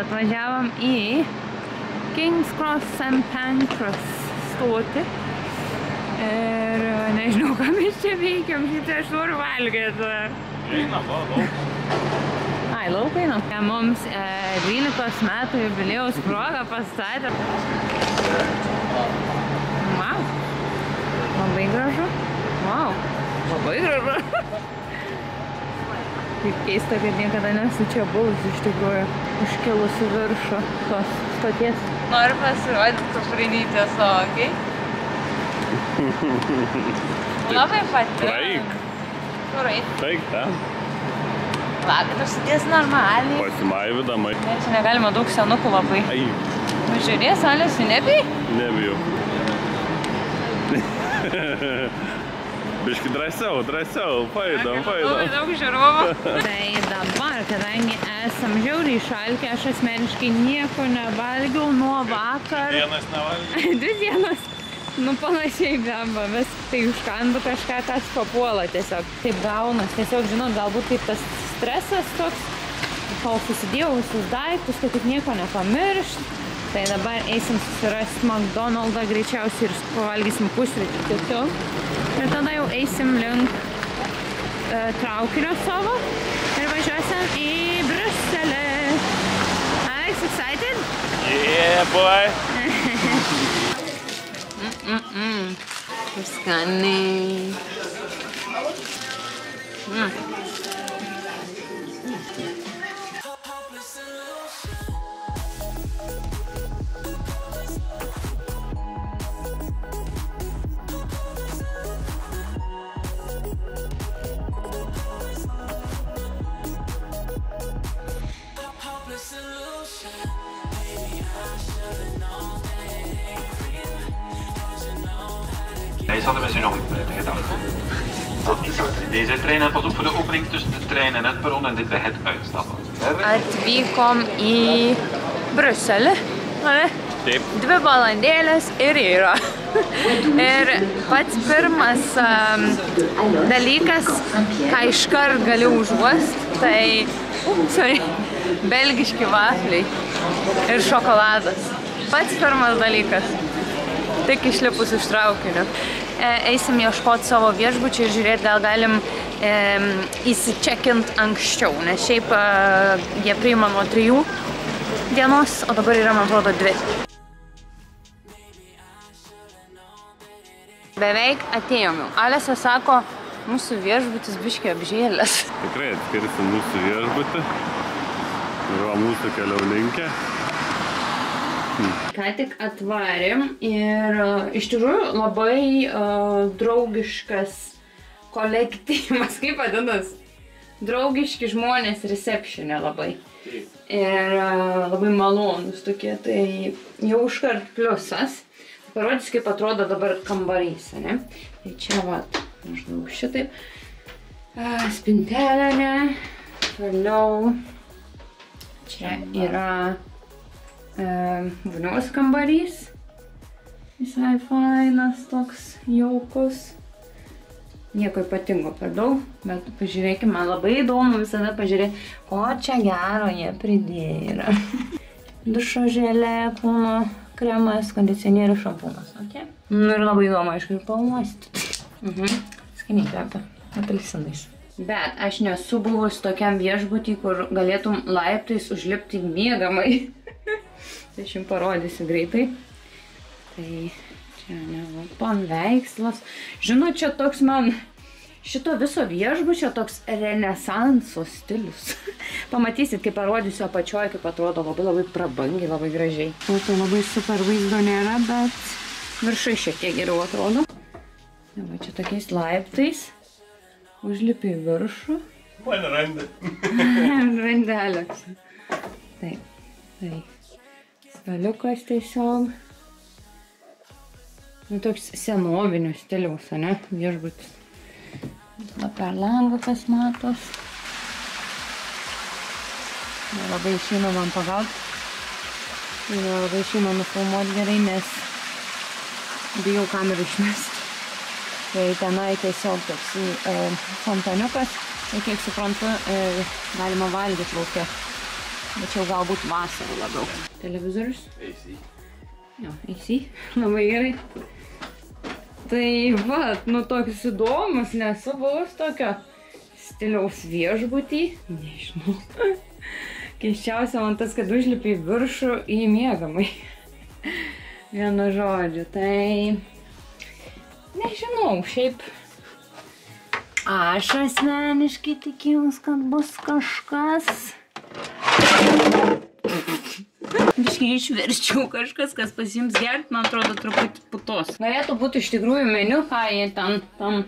Atvažiavom į King's Cross St. Pancras stotį. Ir nežinau, ką mes čia veikiam, šitą aš noriu valgyti. Eina, va, lauk. Ai, laukai, nu. Mums e, 12 metų jubilėjaus progą pastatė. Wow. Labai gražu. Wow. Labai gražu. Kaip keista, kad niekada nesu čia buvus iš tikrųjų užkilusi viršų tos stoties. Noriu pasirodyti kuprinytės ogiai. Labai patinka. Praeik. Kur eit? Taik, ten. Vakar užsidės normaliai. Pasimaivydama. Ne, čia negalima daug senukų labai. Ai, Žiūrės, salės, nebijai? nebijau. Biški drąsiau, drąsiau. Paidam, Labai paidam. daug žiūrovų. tai dabar, kadangi esam žiauriai šalkę, aš asmeniškai nieko nevalgiau nuo vakar. Vienas nevalgė. Dvi dienas. Nu panašiai blemba, vis tai užkandu kažką, kas papuola tiesiog. Taip gaunas, tiesiog žinot, galbūt kaip tas stresas toks, kol susidėjau visus daiktus, kad tik nieko nepamiršt. Tai dabar eisim susirasti McDonald'ą greičiausiai ir pavalgysim pusrytį tiesiog. Ir tada jau eisim link e, traukinio savo ir važiuosim į Briuselį. Alex, excited? Yeah, boy. Mm-mm. Skaniai. Mm. Deze hadden we ze nog niet gedaan. Dat is zo. Deze trein, pas op voor de opening tussen de trein en het perron en dit bij het uitstappen. Verder. Atvykom į Bruselį. ane? Taip. Dvi valandėlės ir yra. ir pats pirmas um, dalykas, ką iškart gali užuost, tai sorry, belgiški vafliai ir šokoladas. Pats pirmas dalykas. Tik išlipus iš traukinio. E, eisim ieškoti savo viešbučių ir žiūrėti, gal galim e, įsičekint anksčiau, nes šiaip e, jie priima nuo trijų dienos, o dabar yra, man atrodo, dvi. Beveik atėjom jau. Alesa sako, mūsų viešbutis biškiai apžėlęs. Tikrai atskirsim mūsų viešbutį. Ir va mūsų keliauninkė. Ką tik atvarėm ir uh, iš tikrųjų labai uh, draugiškas kolektyvas, kaip vadinas, draugiški žmonės receptionė labai. Ir uh, labai malonus tokie, tai jau užkart pliusas. Parodys, kaip atrodo dabar kambarys, ne? Tai čia va, maždaug šitaip. Uh, spintelė, ne? Toliau. Čia yra vunios kambarys. Visai fainas, toks jaukus. Nieko ypatingo per daug, bet pažiūrėkime, man labai įdomu visada pažiūrėti, ko čia gero jie pridėję yra. Dušo žėlė, kūno kremas, kondicionierius, šampūnas. Okay? Nu ir labai įdomu, aišku, ir pauostyti. Mhm. Skaniai kvepia, apelsinais. Bet aš nesu buvus tokiam viešbutį, kur galėtum laiptais užlipti mėgamai. tai aš jums parodysiu greitai. Tai čia ne, paveikslas. Žinot, čia toks man šito viso viešbučio toks renesanso stilius. Pamatysit, kai parodysiu apačioje, kaip atrodo labai labai prabangiai, labai gražiai. O tai labai super vaizdo nėra, bet viršai šiek tiek geriau atrodo. Va, čia tokiais laiptais. Užlipi į viršų. Man randi. Randelės. Taip, tai. Staliukas tiesiog. Nu, toks senovinio stiliaus, ne? Viešbutis. Va per langą kas matos. Nelabai išeina man pagauti. Nelabai išeina nufilmuoti gerai, nes bijau kamerą išmesti. Tai tenai tiesiog toks e, fontaniukas. Ir kiek suprantu, e, galima valgyti laukia. Bet jau galbūt vasarą labiau. Televizorius? Eisi. Jo, eisi. Labai gerai. Tai va, nu toks įdomus, nesu buvus tokio stiliaus viešbutį. Nežinau. Keiščiausia man tas, kad užlipi į viršų į mėgamai. Vienu žodžiu, tai... Nežinau, šiaip... Aš asmeniškai tikėjus, kad bus kažkas. Biškai išverčiau kažkas, kas pasims gert, man atrodo, truputį putos. Galėtų būti iš tikrųjų meniu, ką jie ten, tam...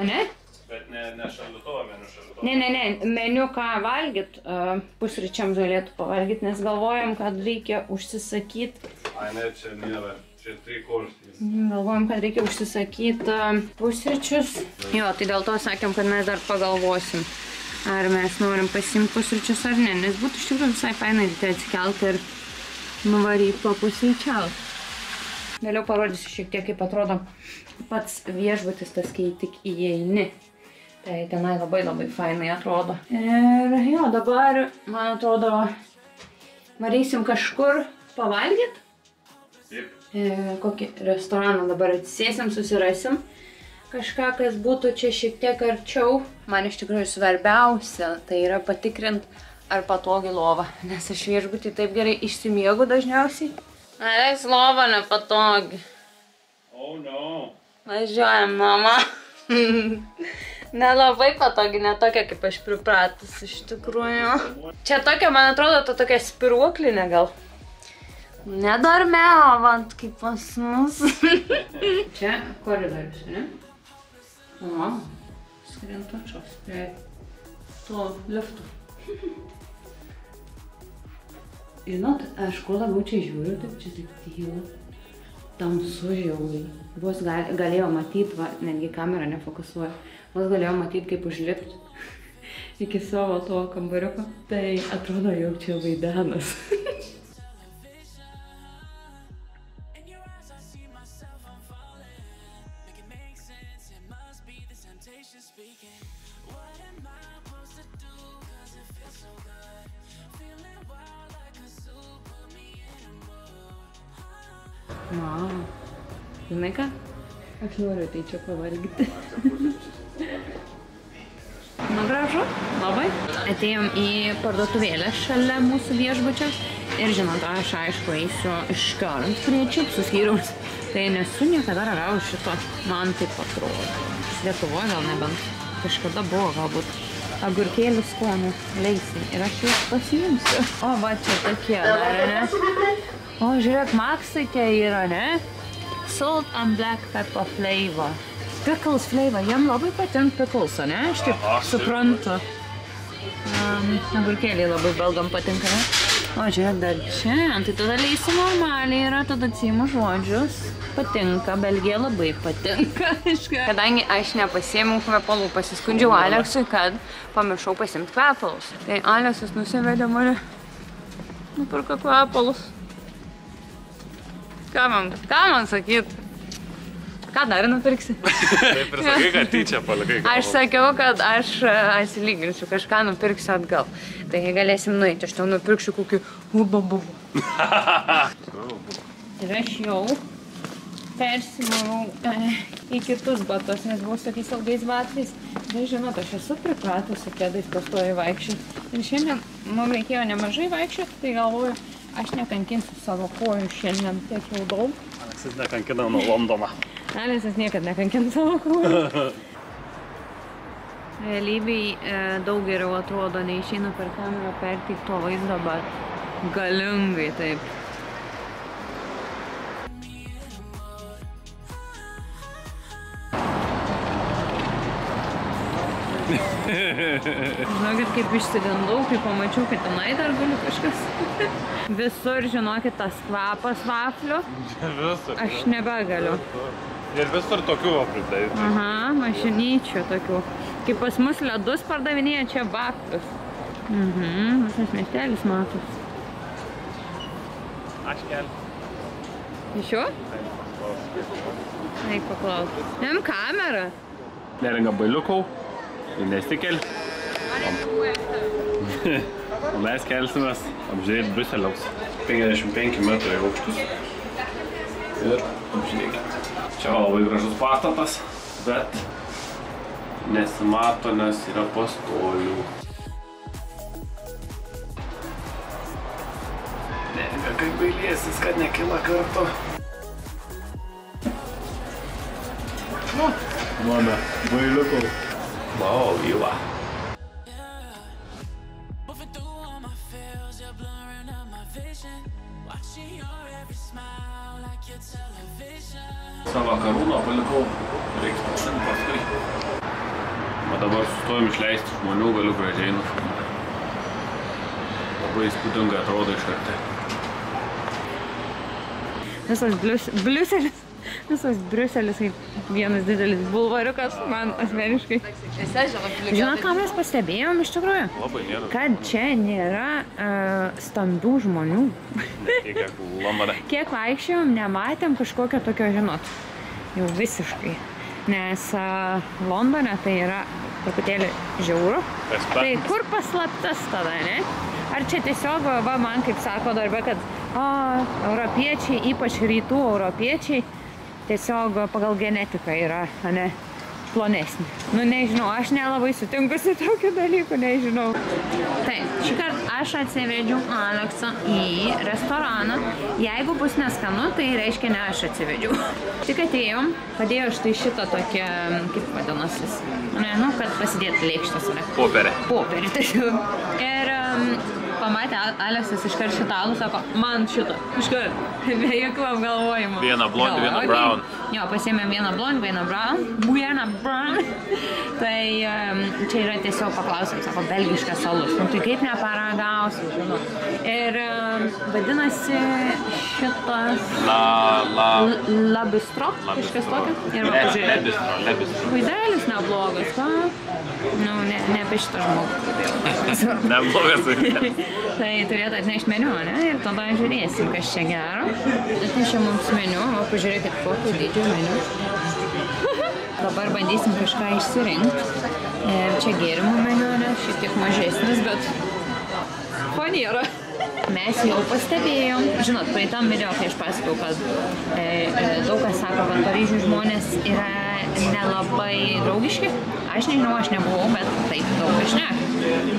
A ne? Bet ne, ne šaldytuvo, vienu šaldytuvo. Ne, ne, ne, meniu ką valgyt, uh, pusryčiams galėtų pavalgyti, nes galvojam, kad reikia užsisakyti, Ai, ne, čia nėra. Čia tai galvojam, kad reikia užsisakyti uh, pusryčius. Jo, tai dėl to sakėm, kad mes dar pagalvosim, ar mes norim pasimti pusryčius ar ne, nes būtų iš tikrųjų visai fainai ryte atsikelti ir nuvaryti papusryčiauti. Vėliau parodysiu šiek tiek, kaip atrodo pats viešbutis, tas kai tik įeini. Tai tenai labai labai fainai atrodo. Ir jo, dabar, man atrodo, varysim kažkur pavalgyti. E, kokį restoraną dabar atsisėsim, susirasim. Kažką, kas būtų čia šiek tiek arčiau. Man iš tikrųjų svarbiausia, tai yra patikrint, ar patogi lova. Nes aš viešbutį taip gerai išsimiegu dažniausiai. Alex, lova nepatogi. Oh no. Važiuojam, mama. Nelabai patogi, ne tokia, kaip aš pripratus iš tikrųjų. Čia tokia, man atrodo, ta tokia spiruoklinė gal. Nedarmiavant kaip pas mus. Čia koridorius, ne? O, skrintačios prie to lifto. Žinot, aš kuo labiau čia žiūriu, taip čia taip tyla. Tamsu žiauriai. Vos gal, galėjo matyti, va, netgi kamera nefokusuoja, vos galėjo matyti, kaip užlipti iki savo to kambariuko. Tai atrodo, jau čia vaidenas. noriu tai čia pavalgyti. Na gražu, labai. Atėjom į parduotuvėlę šalia mūsų viešbučio. Ir žinot, aš aišku eisiu iškarant prie čipsų skyriaus. Tai nesu niekada ragavus šito. Man taip atrodo. Lietuvoje gal nebent. Kažkada buvo galbūt agurkėlių skonio leisiai. Ir aš juos pasiimsiu. O, va, čia tokie dar, ne? O, žiūrėk, maksai tie yra, ne? Salt and black pepper flavor. Pickles flavor, jam labai patinka pickles, ne? Aš taip suprantu. Um, agurkėliai labai belgam patinka, ne? O, žiūrėk, dar čia, tai tada leisi normaliai yra, tada atsiimu žodžius. Patinka, Belgija labai patinka. Kadangi aš nepasiėmiau kvepalų, pasiskundžiau Aleksui, kad pamiršau pasimti kvepalus. Tai Aleksas nusivedė mane, nupirka kvepalus. Ką man, ką man sakyt? Ką dar nupirksi? Taip ir sakai, kad tyčia palikai. Aš sakiau, kad aš e, atsilyginsiu, kažką nupirksiu atgal. Tai galėsim nueiti, aš tau nupirksiu kokį ubabu. Ir aš jau persimovau e, į kitus batus, nes buvau su tokiais ilgais batais. Bet žinot, aš esu pripratusi kėdais pastoji vaikščioti. Ir šiandien mums reikėjo nemažai vaikščioti, tai galvoju, aš nekankinsiu savo kojų šiandien tiek jau daug. Jis nekankina nuo Londono. Alisas niekad nekankins savo kūną. Realybėj e, daug geriau atrodo, neišeina per kamerą perteikti to vaizdo, bet galingai taip. Žinokit, kaip išsigandau, kai pamačiau, kad tenai dar gali kažkas. Visur, žinokit, tas kvapas vaflių, Visur. aš nebegaliu. Ir visur tokių apridai. Aha, mašinyčių tokių. Kaip pas mus ledus pardavinėja čia vaflius. Mhm, visas miestelis matos. Aš keliu. Iš jo? Eik paklaus. Jam kamera. Neringa bailiukau. Ir nesikel. O mes kelsimės apžiūrėti Bruseliaus. 55 metrai aukštus. Ir apžiūrėkime. Čia labai gražus pastatas, bet nesimato, nes yra pastolių. Neringa, kaip gailėsis, kad nekila kartu. Mano, bailiukų. Like your television. Savo karūną palikau, reiks pasiimti paskui. O dabar sustojom išleisti žmonių, galiu gražiai nufilmuoti. Labai įspūdingai atrodo iš arti. Visas Blius, Bliuselis, visas Briuselis kaip vienas didelis bulvariukas man asmeniškai. Žinot, ką mes pastebėjom iš tikrųjų? Labai nėra. Kad čia nėra uh, stambių žmonių. Kiek vaikščiojom, nematėm kažkokio tokio, žinot, jau visiškai. Nes uh, Londone tai yra truputėlį žiauru. Tai kur paslaptas tada, ne? Ar čia tiesiog, va, man kaip sako darbė, kad o, europiečiai, ypač rytų europiečiai, tiesiog pagal genetiką yra, ne, plonesnį. Nu, nežinau, aš nelabai sutinku su tokiu dalyku, nežinau. Taip, šį kartą aš atsivedžiau Aleksą į restoraną. Jeigu bus neskanu, tai reiškia ne aš atsivedžiau. Tik atėjom, padėjo štai šitą tokią, kaip vadinasi, ne, nu, kad pasidėtų lėkštas, ne? Popierė. popierį tiesiog. Ir um, pamatė Al- Aleksas iškart šitą alų, sako, man šitą, iškart, be jokių apgalvojimų. Vieną blond, vieną brown. Jo, pasiėmėm vieną blond, vieną brown, vieną brown. tai um, čia yra tiesiog paklausėm, sako, belgiškas alus. Nu tai kaip neparagausiu, žinau. Ir um, vadinasi šitas La, la. L- Labistro, kažkas tokio. Ir va, pažiūrėk. Lebistro, lebistro. Vaizdelis neblogas, ką? Nu, ne, ne apie šitą žmogų. Neblogas. tai turėtų atnešti meniu, ne? Ir tada žiūrėsim, kas čia gero. Atnešė mums meniu, o pažiūrėkit, kokio dydžio meniu. Dabar bandysim kažką išsirinkti. Ir čia gėrimų meniu, ne? Šiek tiek mažesnis, bet ko nėra. Mes jau pastebėjom, žinot, praeitam video, kai aš pasakau, kad e, e, daug kas sako, kad Paryžių žmonės yra nelabai draugiški. Aš nežinau, aš nebuvau, bet taip daug kas šneka.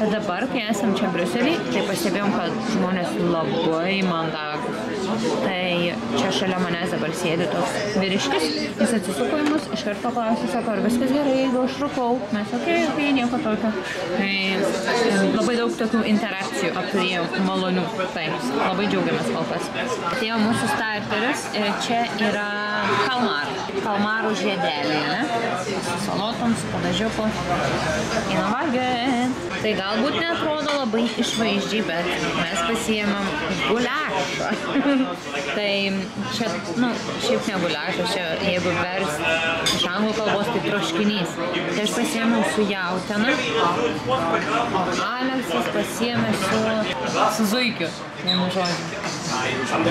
Bet dabar, kai esam čia Briuselį, tai pastebėjom, kad žmonės labai mandagus. Tai čia šalia manęs dabar sėdi toks vyriškis, jis atsisuko į mus, iškart paklausė, sako, ar viskas gerai, jeigu aš rūkau. Mes, okei, okay, nieko tokio. Tai e, labai daug tokių interakcijų apturėjom malonių. Tai labai džiaugiamės kol kas. Atėjo mūsų starteris, e, čia yra kalmar. Kalmarų žiedeliai, ne? Su salotom, su padažiuku. Einam valgyt. Tai galbūt netrodo labai išvaizdžiai, bet mes pasiėmėm guliašą. tai čia, nu, šiaip ne guliašas, čia jeigu vers iš anglų kalbos, tai troškinys. Tai aš pasiėmiau su jautiena, o Aleksas pasiėmė su, su zuikiu, vienu žodžiu.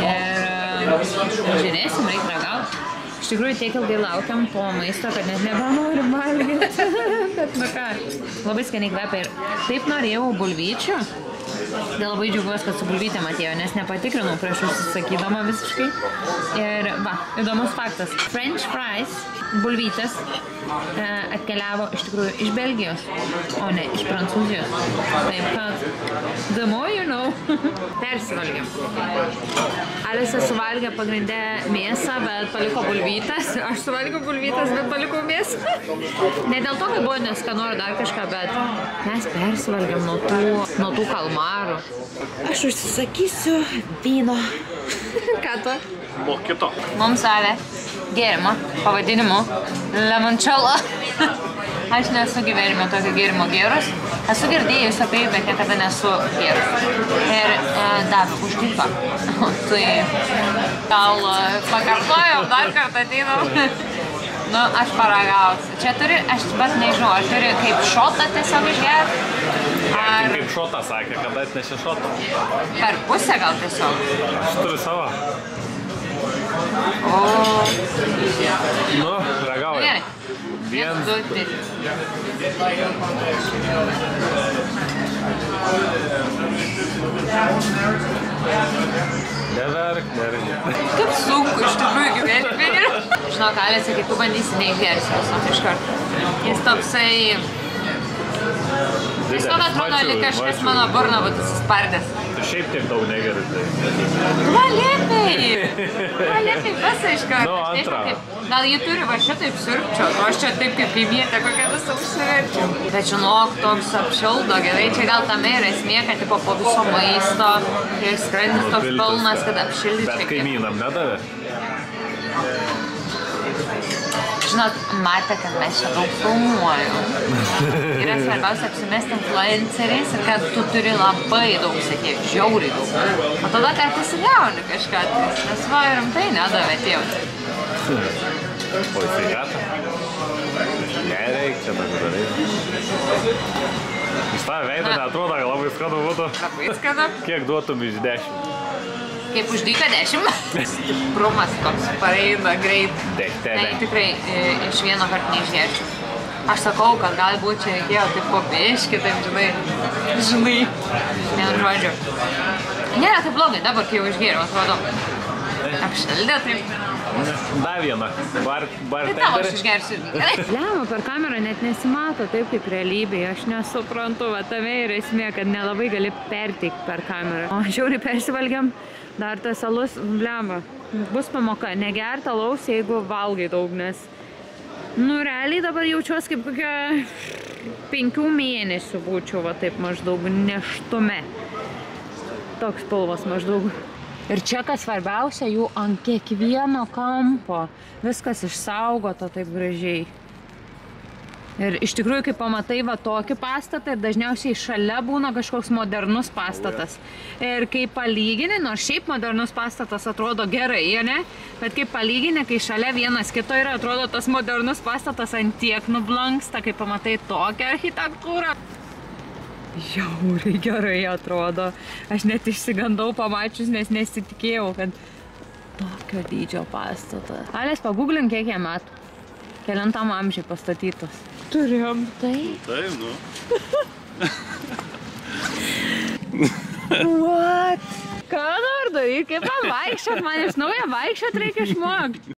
Ir e, žiūrėsim, reikia ragauti. Iš tikrųjų, tiek ilgai laukiam to maisto, kad net nebenorim valgyti. Bet nu ką, labai skaniai kvepia ir taip norėjau bulvyčių. Tai labai džiaugiuosi, kad su bulvytėm atėjo, nes nepatikrinau prieš užsisakydama visiškai. Ir va, įdomus faktas. French fries, bulvytės, e, atkeliavo iš tikrųjų iš Belgijos, o ne iš Prancūzijos. Taip kad, the more you know, persivalgėm. Alisa suvalgė pagrindę mėsą, bet paliko bulvytes. Aš suvalgiau bulvytes, bet palikau mėsą. Ne dėl to, kad buvo neskanu ar dar kažką, bet mes persivalgėm nuo tų, nuo tų kalmarų. Aš užsisakysiu vyno. Ką tu? Mokito. Mums savė gėrimą pavadinimu limoncello. Aš nesu gyvenime tokio gėrimo gėrus. Esu girdėjus apie jį, bet niekada nesu gėrus. Ir e, davė uždyką. tai gal e, pakartojom, dar kartą ateinam. nu, aš paragausiu. Čia turi, aš bet nežinau, ar turi kaip šotą tiesiog išgerti. Ar Kaip šotą sakė, kada atnešė šotą. per pusę gal tiesiog. Aš turiu savo. O, Nu, ragauju. gerai. Viens, du, trys. Neverk, neverk. Kaip sunku iš tikrųjų gyvenime yra. Žinok, Alėse, kai tu bandysi neišgersi viso iš karto. Jis toksai... Jis man atrodo, lyg kažkas mano burną būtų suspardęs. Tu šiaip tiek daug negeri, tai. Tu man liepiai! Tu man liepiai visą iš karto. Nu, Aš kaip- Gal jį turi va šitaip sirpčio, o aš čia taip kaip įmietę kokią visą užsiverčiau. Bet žinok, toks apšildo gerai, čia gal tame yra esmė, kad tipo, po viso maisto ir skrandis toks pilnas, kad apšildi Bet kaimynam nedavė. Žinot, matė, kad mes čia daug filmuojam. Yra svarbiausia apsimesti influenceriais ir kad tu turi labai daug sekėjų, žiauriai daug. O tada kartais įgauni kažką, nes va rimtai nedavė tėvų. O į sveikatą? Nereik čia tokių dalykų. Iš tą veidą neatrodo, kad labai skanu būtų. Labai skanu. Kiek duotum iš dešimt? Kaip už dyką dešimt. Stiprumas toks pareina greit. Tai tikrai e, iš vieno karto neišgerčiau. Aš sakau, kad galbūt čia reikėjo taip popieški, taip žinai, žinai, vien žodžiu. Nėra taip blogai, dabar kai jau išgėriau, atrodo. Apšildė taip. Dar vieną. Bar, bar Tai tavo aš išgersiu. Lema, per kamerą net nesimato taip kaip realybėje. Aš nesuprantu, va tame yra esmė, kad nelabai gali perteikti per kamerą. O žiauriai persivalgiam, dar tas alus, lema, bus pamoka. Negert alaus, jeigu valgai daug, nes, nu, realiai dabar jaučiuosi kaip kokia penkių mėnesių būčiau, va taip maždaug neštume. Toks spalvas maždaug. Ir čia, kas svarbiausia, jų ant kiekvieno kampo viskas išsaugota taip gražiai. Ir iš tikrųjų, kai pamatai va tokį pastatą, dažniausiai šalia būna kažkoks modernus pastatas. Ir kai palygini, nors šiaip modernus pastatas atrodo gerai, ne? Bet kai palygini, kai šalia vienas kito yra, atrodo tas modernus pastatas ant tiek nublanksta, kai pamatai tokią architektūrą. Jauriai gerai atrodo. Aš net išsigandau pamačius, nes nesitikėjau, kad tokio dydžio pastatą. Alės, pagūglink, kiek jie metų. Kelintam amžiai pastatytas. Turėjom tai. Taip, nu. What? Ką nors daryti, kaip man vaikščiot, man iš naujo vaikščiot reikia išmokti.